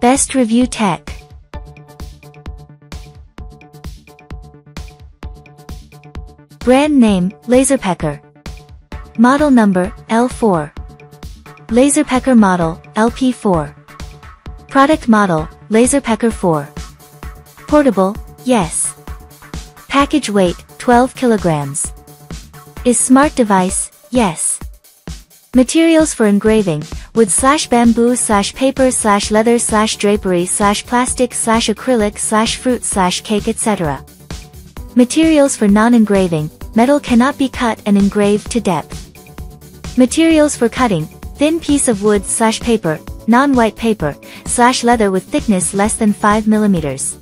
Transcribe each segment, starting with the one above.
Best Review Tech. Brand name, Laserpecker. Model number, L4. Laserpecker model, LP4. Product model, Laserpecker 4. Portable, yes. Package weight, 12 kilograms. Is smart device, yes. Materials for engraving, wood slash bamboo slash paper slash leather slash drapery slash plastic slash acrylic slash fruit slash cake etc. Materials for non-engraving, metal cannot be cut and engraved to depth. Materials for cutting, thin piece of wood slash paper, non-white paper, slash leather with thickness less than 5 millimeters.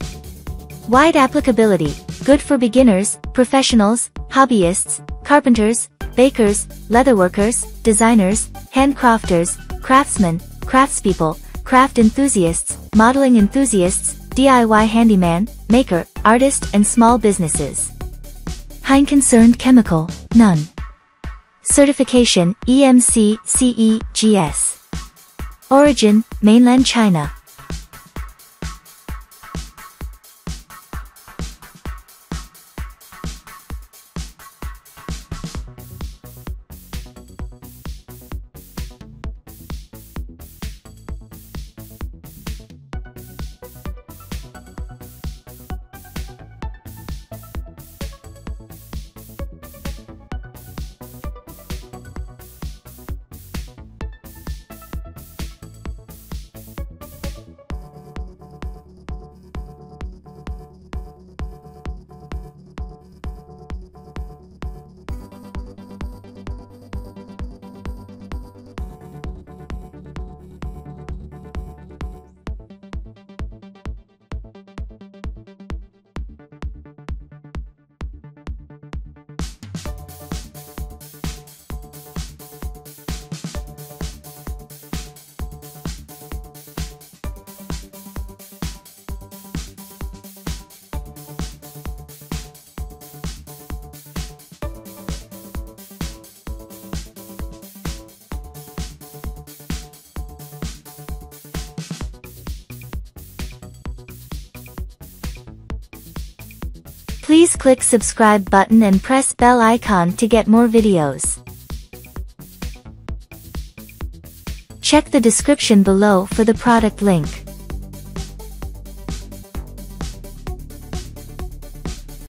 Wide applicability, good for beginners, professionals, hobbyists, carpenters, bakers, leatherworkers, designers, handcrafters, craftsmen, craftspeople, craft enthusiasts, modeling enthusiasts, DIY handyman, maker, artist and small businesses. Hein concerned chemical, none. Certification, EMC, CE, GS. Origin, mainland China. Please click subscribe button and press bell icon to get more videos. Check the description below for the product link.